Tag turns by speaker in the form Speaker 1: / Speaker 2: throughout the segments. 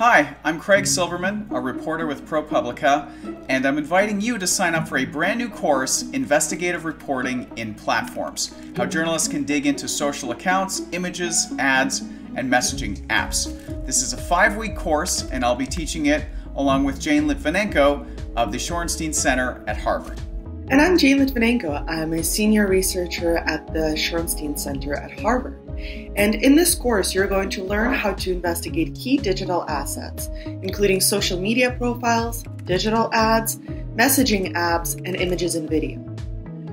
Speaker 1: Hi, I'm Craig Silverman, a reporter with ProPublica, and I'm inviting you to sign up for a brand new course, Investigative Reporting in Platforms How Journalists Can Dig into Social Accounts, Images, Ads, and Messaging Apps. This is a five week course, and I'll be teaching it along with Jane Lytvynenko of the Shorenstein Center at Harvard.
Speaker 2: And I'm Jane Lytvynenko. I'm a senior researcher at the Shorenstein Center at Harvard. And in this course, you're going to learn how to investigate key digital assets, including social media profiles, digital ads, messaging apps, and images and video.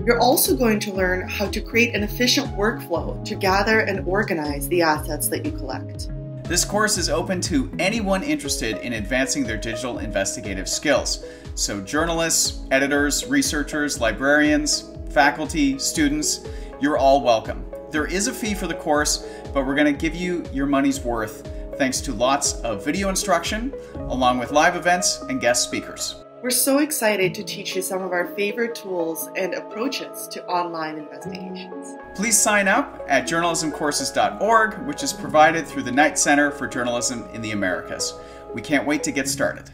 Speaker 2: You're also going to learn how to create an efficient workflow to gather and organize the assets that you collect.
Speaker 1: This course is open to anyone interested in advancing their digital investigative skills. So, journalists, editors, researchers, librarians, faculty, students, you're all welcome. There is a fee for the course, but we're going to give you your money's worth thanks to lots of video instruction, along with live events and guest speakers.
Speaker 2: We're so excited to teach you some of our favorite tools and approaches to online investigations.
Speaker 1: Please sign up at journalismcourses.org, which is provided through the Knight Center for Journalism in the Americas. We can't wait to get started.